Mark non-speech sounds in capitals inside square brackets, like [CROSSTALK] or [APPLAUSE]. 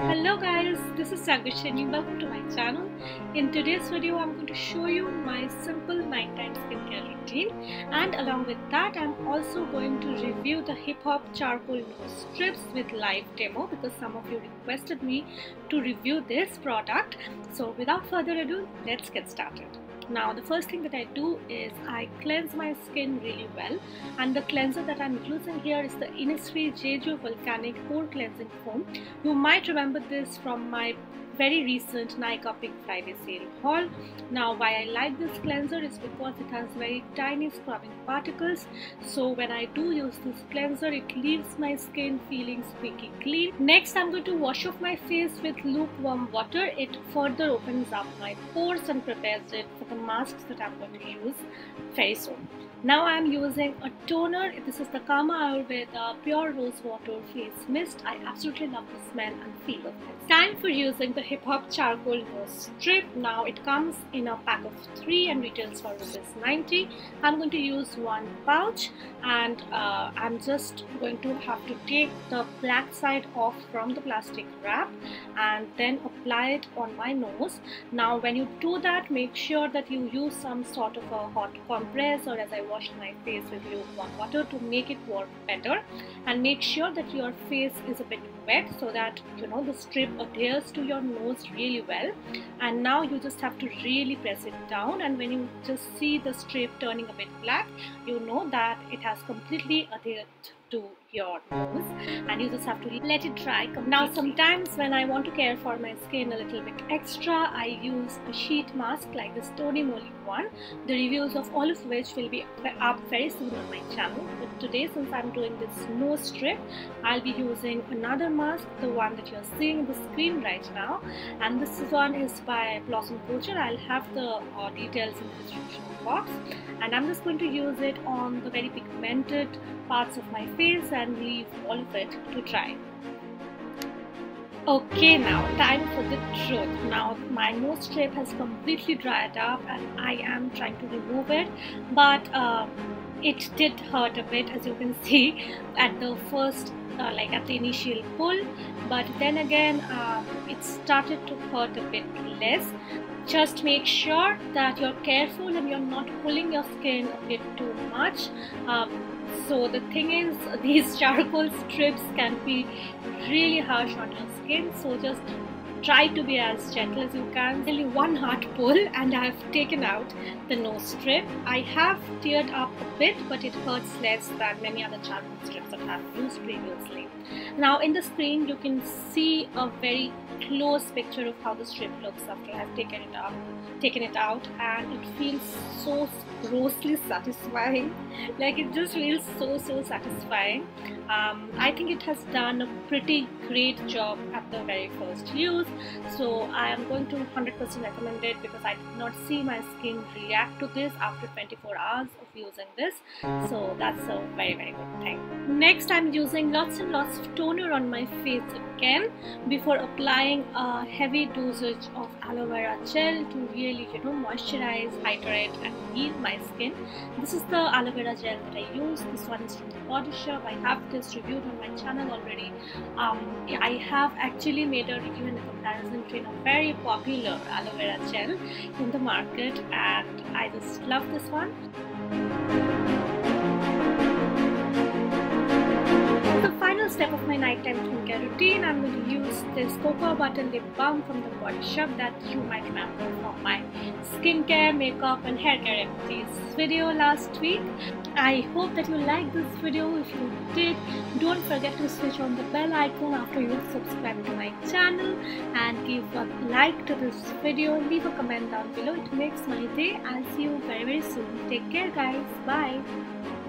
Hello guys, this is Jagyoseni. Welcome to my channel. In today's video, I'm going to show you my simple nighttime skincare routine and along with that, I'm also going to review the Hip Hop Charcoal Nose Strips with live demo because some of you requested me to review this product. So without further ado, let's get started. Now the first thing that I do is I cleanse my skin really well and the cleanser that I'm using here is the Innisfree Jeju Volcanic Pore Cleansing Foam. You might remember this from my very recent Nykaa Pink Friday sale haul. Now why I like this cleanser is because it has very tiny scrubbing particles. So when I do use this cleanser, it leaves my skin feeling squeaky clean. Next I'm going to wash off my face with lukewarm water. It further opens up my pores and prepares it for the masks that I'm going to use very soon. Now I am using a toner. This is the Kama Ayurveda Pure Rose Water Face Mist. I absolutely love the smell and feel of it. Time for using the Hip Hop Charcoal Strip. Now it comes in a pack of 3 and retails for rupees 90. I'm going to use one pouch and uh, I'm just going to have to take the black side off from the plastic wrap and then apply it on my nose. Now when you do that, make sure that you use some sort of a hot compress or as I washed my face with lukewarm water to make it work better and make sure that your face is a bit wet so that you know the strip adheres to your nose really well. And now you just have to really press it down. And when you just see the strip turning a bit black you know that it has completely adhered to your nose and you just have to let it dry completely. Now sometimes when I want to care for my skin a little bit extra I use a sheet mask like this Tony Moly one the reviews of all of which will be up very soon on my channel. But today since I'm doing this nose strip I'll be using another mask the one that you're seeing on the screen right now. And this one is by Blossom Culture. I'll have the uh, details in the description box. And I'm just going to use it on the very pigmented parts of my face and leave all of it to dry. Okay now time for the truth. Now my nose strip has completely dried up and I am trying to remove it but uh, it did hurt a bit as you can [LAUGHS] see at the first uh, like at the initial pull. But then again uh, it started to hurt a bit less. Just make sure that you're careful and you're not pulling your skin a bit too much. Um, so the thing is [LAUGHS] these charcoal strips can be really harsh on your skin. So just try to be as gentle as you can. Only one hard pull and I have taken out the nose strip. I have teared up a bit but it hurts less than many other charcoal strips that I have used previously. Now in the screen you can see a very close picture of how the strip looks after I've taken it out taken it out and it feels so grossly satisfying. [LAUGHS] Like it just feels so so satisfying. Um, I think it has done a pretty great job at the very first use. So I am going to 100% recommend it because I did not see my skin react to this after 24 hours of using this. So that's a very very good thing. Next I'm using lots and lots of toner on my face again before applying a heavy dosage of aloe vera gel to really you know moisturize hydrate and heal my skin. This is the aloe vera gel that I use. This one is from the body shop. I have this reviewed on my channel already. Um, I have actually made a review and a comparison between a very popular aloe vera gel in the market and I just love this one step of my nighttime skincare routine, I'm going to use this cocoa butter lip balm from the Body Shop that you might remember from my skincare, makeup and hair care remedies video last week. I hope that you liked this video. If you did, don't forget to switch on the bell icon after you subscribe to my channel and give a like to this video. Leave a comment down below. It makes my day. I'll see you very very soon. Take care guys. Bye.